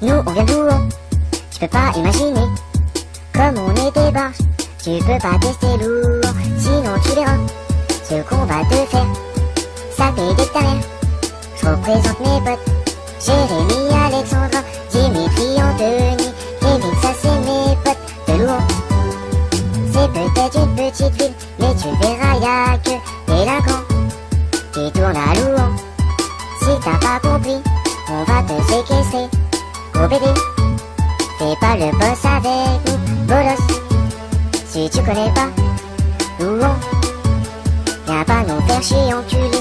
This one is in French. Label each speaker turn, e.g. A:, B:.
A: Nous, on vient d'où Tu peux pas imaginer. Comme on est des barges, tu peux pas tester lourd. Sinon tu verras ce qu'on va te faire. Ça des derrière. Je représente mes potes. Jérémy, Alexandra, Dimitri, Anthony, Kevin, ça c'est mes potes de Louan. C'est peut-être une petite ville, mais tu verras, y'a que des délinquants qui tournent à Louan. Si t'as pas compris, on va te séquestrer. Bébé, fais pas le boss avec nous, bolos. Si tu connais pas, Louan, viens pas nous faire chier enculé.